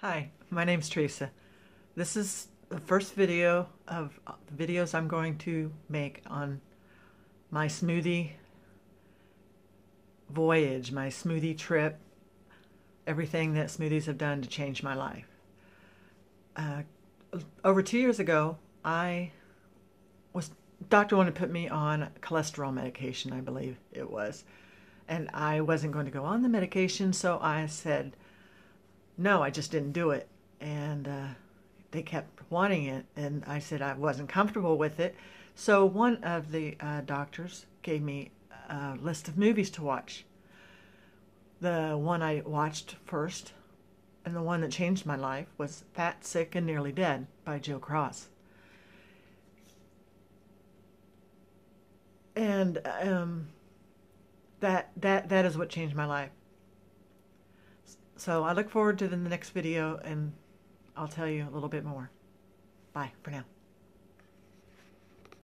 Hi, my name's Teresa. This is the first video of the videos I'm going to make on my smoothie voyage, my smoothie trip, everything that smoothies have done to change my life. Uh, over two years ago, I was doctor wanted to put me on cholesterol medication, I believe it was, and I wasn't going to go on the medication, so I said no, I just didn't do it, and uh, they kept wanting it, and I said I wasn't comfortable with it. So one of the uh, doctors gave me a list of movies to watch. The one I watched first and the one that changed my life was Fat, Sick, and Nearly Dead by Joe Cross. And um, that that that is what changed my life. So I look forward to the next video and I'll tell you a little bit more. Bye for now.